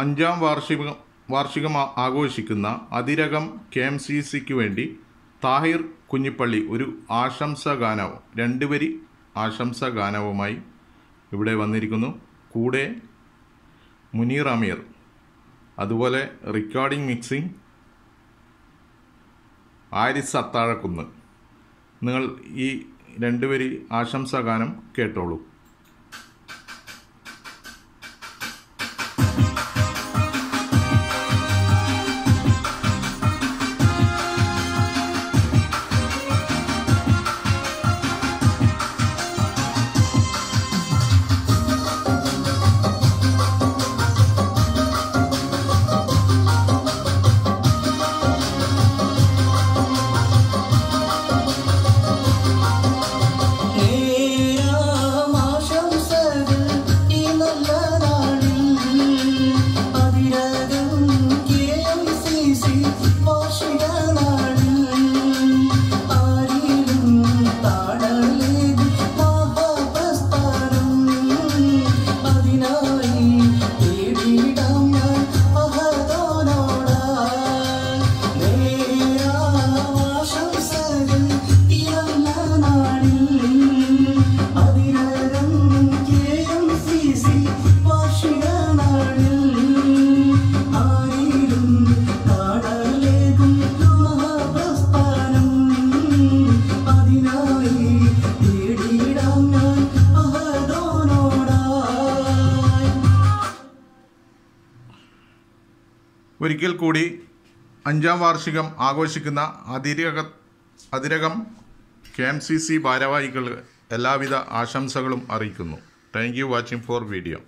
അഞ്ചാം വാർഷിക വാർഷികം ആഘോഷിക്കുന്ന അതിരകം കെ എം സി സിക്ക് വേണ്ടി താഹിർ കുഞ്ഞിപ്പള്ളി ഒരു ആശംസ ഗാനവും രണ്ട് വരി ആശംസ ഗാനവുമായി ഇവിടെ വന്നിരിക്കുന്നു. കൂടെ മുനീർ അമീർ അതുപോലെ റെക്കോർഡിംഗ് മിക്സിംഗ് ആരിസ് അത്താഴക്കുന്ന് നിങ്ങൾ ഈ രണ്ടുപേരി വരി ആശംസാ ഗാനം കേട്ടോളൂ. ഒരിക്കൽ കൂടി അഞ്ചാം വാർഷികം ആഘോഷിക്കുന്ന അതിരക അതിരകം കെ എം സി സി ഭാരവാഹികൾ എല്ലാവിധ ആശംസകളും അറിയിക്കുന്നു. Thank you watching for video